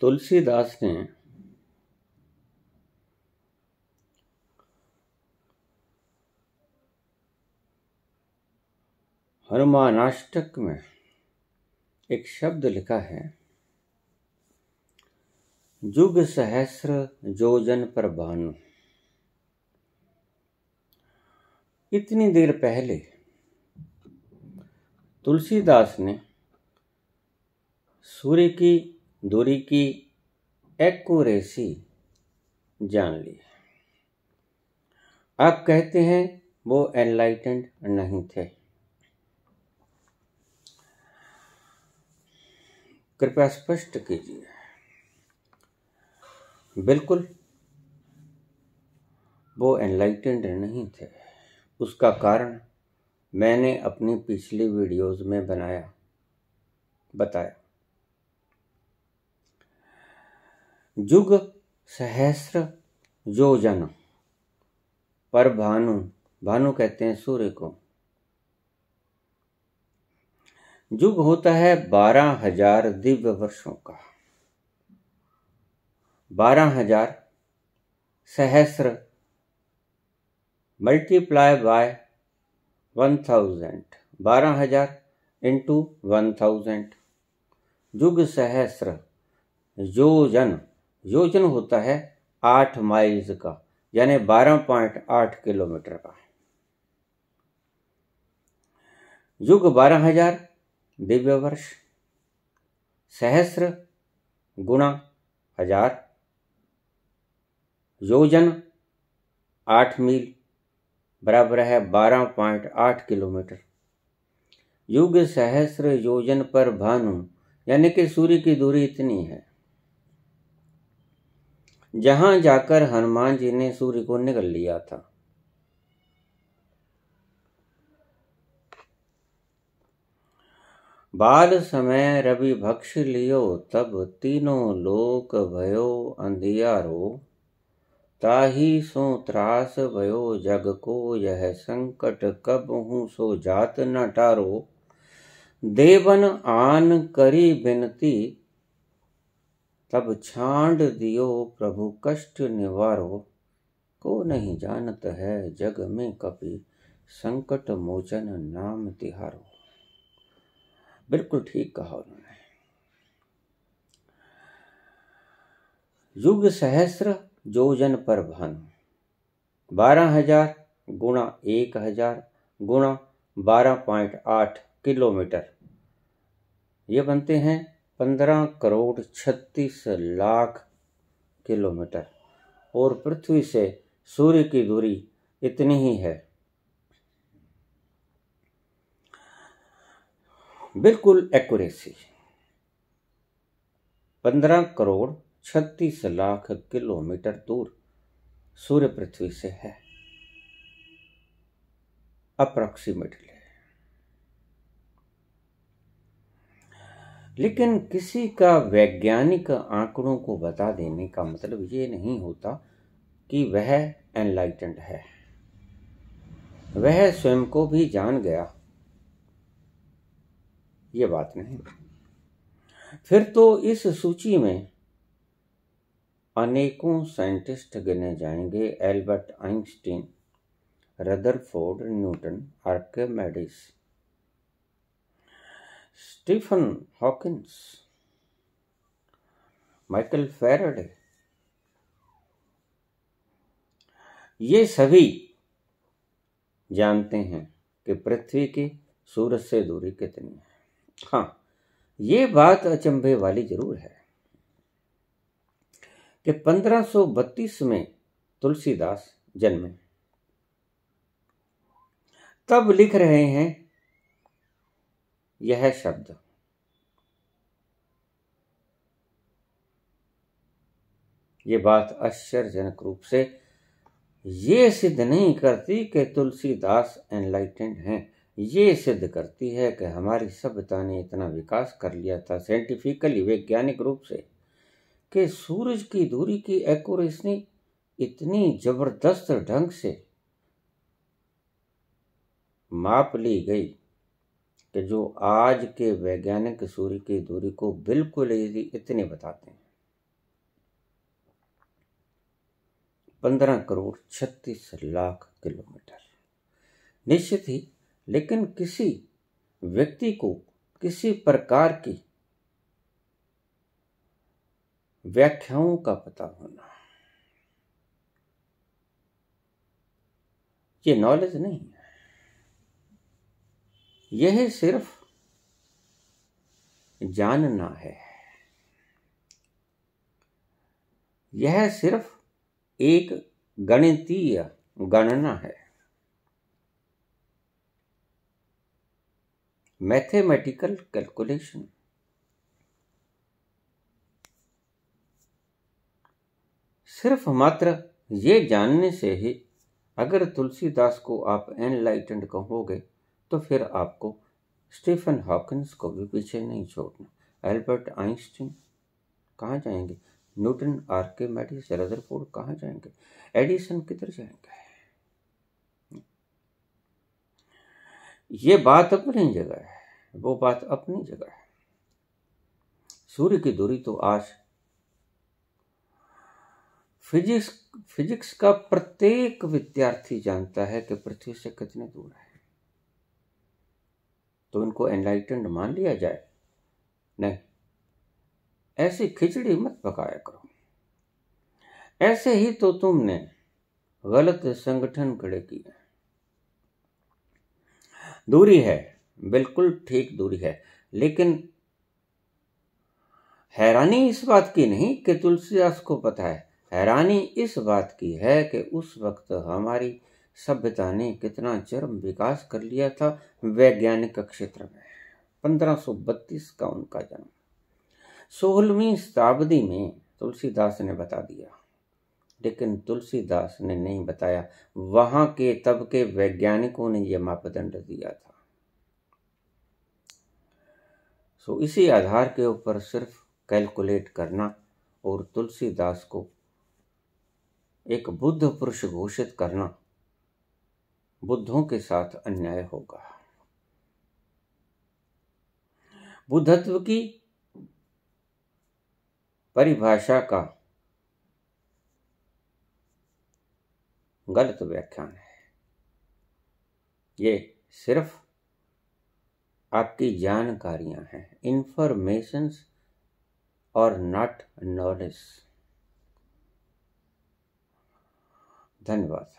तुलसीदास ने हनुमानाष्टक में एक शब्द लिखा है, जुग सहस्र जोजन पर भानु इतनी देर पहले तुलसीदास ने सूर्य की दूरी की एक्यूरेसी जान ली। आप कहते हैं वो एनलाइटेंड नहीं थे। कृपया स्पष्ट कीजिए। बिल्कुल, वो एनलाइटेंड नहीं थे। उसका कारण मैंने अपनी पिछली वीडियोस में बनाया, बताया। जुग सहस्र योजन पर भानु भानु कहते हैं सूर्य को। युग होता है बारह हज़ार दिव्य वर्षों का। बारह हज़ार सहस्र मल्टीप्लाई बाय वन थाउज़ेंड बारह हज़ार इंटू वन थाउज़ेंड युग सहस्र योजन योजन होता है आठ माइल्स का, यानी बारह पॉइंट आठ किलोमीटर का। युग बारह हज़ार, दिव्य वर्ष। सहस्र गुणा हज़ार। योजन आठ मील, बराबर है बारह पॉइंट आठ किलोमीटर। युग सहस्र योजन पर भानु, यानी कि सूर्य की दूरी इतनी है। जहाँ जाकर हनुमान जी ने सूर्य को निगल लिया था। बाल समय रवि भक्ष लियो, तब तीनों लोक भयो अंधियारो। ताही सो त्रास भयो जग को, यह संकट कब हूँ सो जात न टारो। देवन आन करी बिनती तब छांड दियो प्रभु कष्ट निवारो। को नहीं जानत है जग में कपि संकट मोचन नाम तिहारो। बिल्कुल ठीक कहा उन्होंने। युग सहस्र, जोजन पर भानु। बारह हज़ार गुणा एक हज़ार गुणा बारह पॉइंट आठ किलोमीटर। ये बनते हैं पंद्रह करोड़ छत्तीस लाख किलोमीटर। और पृथ्वी से सूर्य की दूरी इतनी ही है। बिल्कुल एक्यूरेसी। पंद्रह करोड़ छत्तीस लाख किलोमीटर दूर सूर्य पृथ्वी से है। अप्रोक्सीमेटली लेकिन किसी का वैज्ञानिक आंकड़ों को बता देने का मतलब ये नहीं होता कि वह एनलाइटेंड है। वह स्वयं को भी जान गया। ये बात नहीं। फिर तो इस सूची में अनेकों साइंटिस्ट गिने जाएँगे, Albert Einstein, Rutherford Newton, Archimedes Stephen Hawkins Michael Faraday ये सभी जानते हैं कि पृथ्वी की सूरज से दूरी कितनी है। हाँ ये बात अचंभे वाली ज़रूर है कि 1532 में तुलसीदास जन्मे। तब लिख रहे हैं यह शब्द। ये बात आश्चर्यजनक रूप से ये सिद्ध नहीं करती कि तुलसीदास एनलाइटेंड हैं। ये सिद्ध करती है कि हमारी सभ्यता ने इतना विकास कर लिया था साइंटिफिकली वैज्ञानिक रूप से कि सूरज की दूरी की एक्यूरेसी इतनी ज़बरदस्त ढंग से माप ली गई। कि जो आज के वैज्ञानिक सूर्य की दूरी को बिल्कुल ही इतने बताते हैं। पंद्रह करोड़ छत्तीस लाख किलोमीटर। निश्चित ही, लेकिन किसी व्यक्ति को किसी प्रकार की व्याख्याओं का पता होना, ये नॉलेज नहीं है। यह सिर्फ़ जानना है। यह सिर्फ़ एक गणितीय गणना है। Mathematical calculation. सिर्फ़ मात्र ये जानने से ही अगर तुलसीदास को आप एनलाइटेंड कहोगे तो फिर आपको स्टीफन हॉकिंस को भी पीछे नहीं छोड़ना। एल्बर्ट आइंस्टीन कहाँ जाएँगे? न्यूटन आर के मेडिस रदरफोर्ड कहाँ जाएँगे? एडिसन किधर जाएँगे? ये बात अपनी जगह है, वो बात अपनी जगह है। सूर्य की दूरी तो आज फिजिक्स फिजिक्स का प्रत्येक विद्यार्थी जानता है कि पृथ्वी से कितने दूर है। तो इनको एनलाइटेंड मान लिया जाए। नहीं, ऐसी खिचड़ी मत पकाया करो। ऐसे ही तो तुमने गलत संगठन खड़े किए। दूरी है, बिल्कुल ठीक दूरी है, लेकिन हैरानी इस बात की नहीं कि तुलसीदास को पता है। हैरानी इस बात की है कि उस वक्त हमारी सभ्यता ने कितना चरम विकास कर लिया था वैज्ञानिक क्षेत्र में। 1532 का उनका जन्म। सोलहवीं शताब्दी में तुलसीदास ने बता दिया। लेकिन तुलसीदास ने नहीं बताया। वहाँ के, तब के वैज्ञानिकों ने यह मापदंड दिया था। सो इसी आधार के ऊपर सिर्फ़ कैलकुलेट करना और तुलसीदास को एक बुद्ध पुरुष घोषित करना बुद्धों के साथ अन्याय होगा। बुद्धत्व की परिभाषा का गलत व्याख्यान है। ये सिर्फ़ आपकी जानकारियाँ हैं इंफॉर्मेशंस और नॉट नॉलेज धन्यवाद।